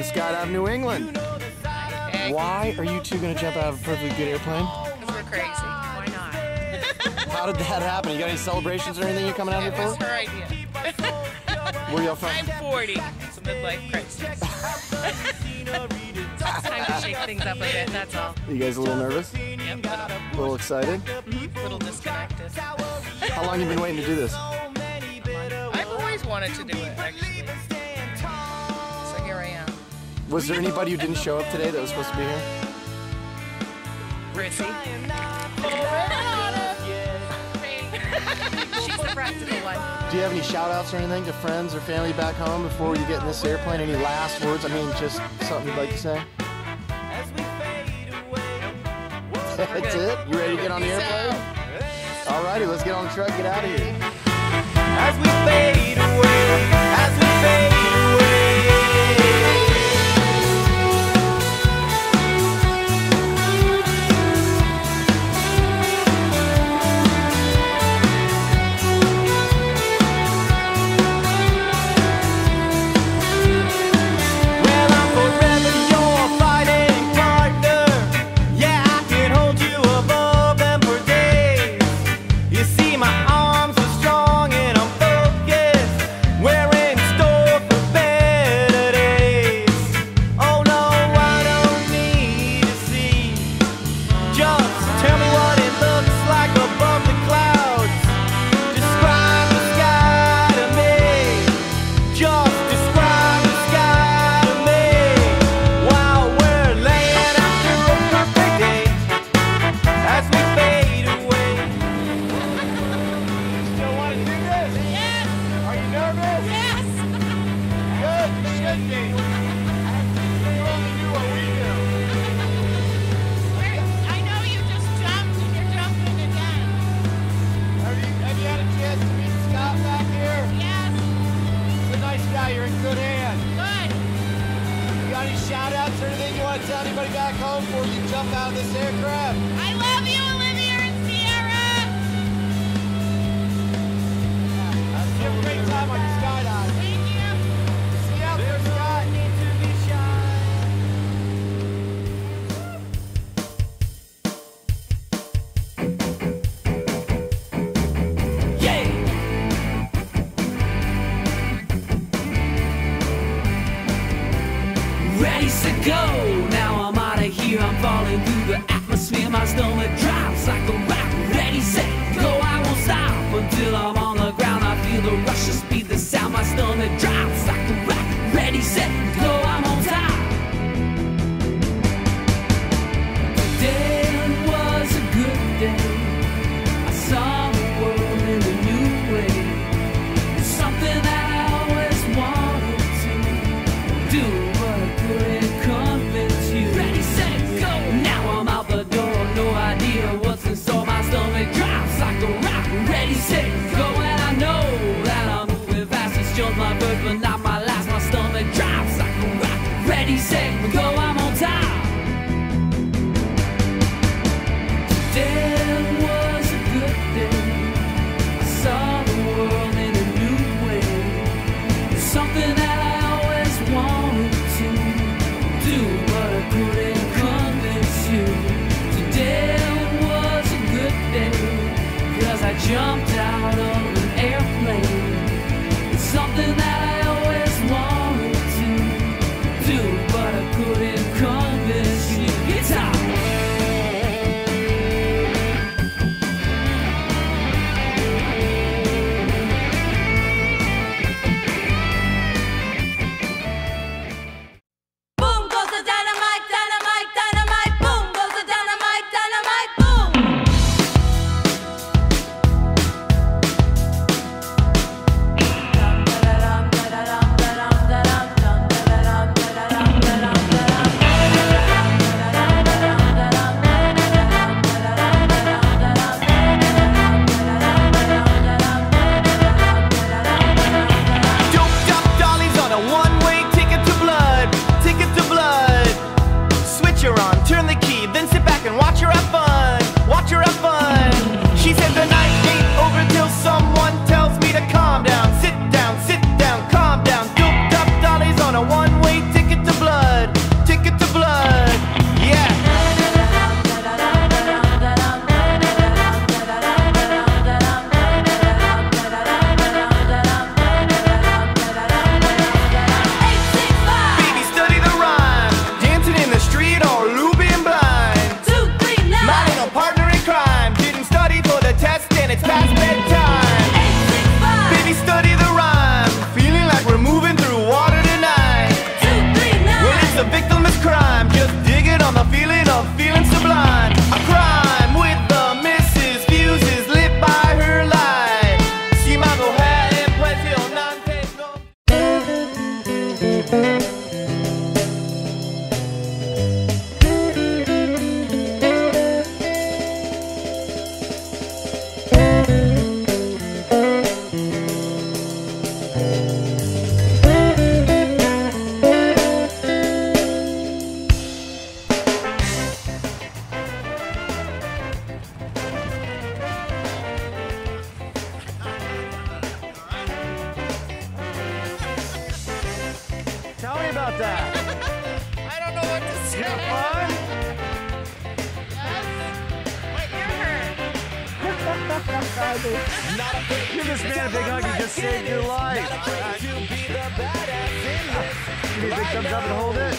out of New England. Why are you two going to jump out of a perfectly good airplane? Because we're crazy. Why not? How did that happen? You got any celebrations or anything you're coming out here It was for? her idea. Where y'all from? I'm 40. It's a midlife crisis. Time to shake things up a bit, that's all. You guys a little nervous? Yep, A little excited? Mm-hmm. a little disconnected. How long have you been waiting to do this? I've always wanted to do it, actually. Was there anybody who didn't show up today that was supposed to be here? Prissy. She's the practical one. Do you have any shout outs or anything to friends or family back home before you get in this airplane? Any last words? I mean, just something you'd like to say? That's it? You ready to get on the airplane? Alrighty, let's get on the truck, get out of here. Before you jump out of this aircraft? Falling through the atmosphere. My stomach drops like a Ready, about that? I don't know what to say. You have fun? You're this man a big hug who just saved your life. You need to come up and hold it.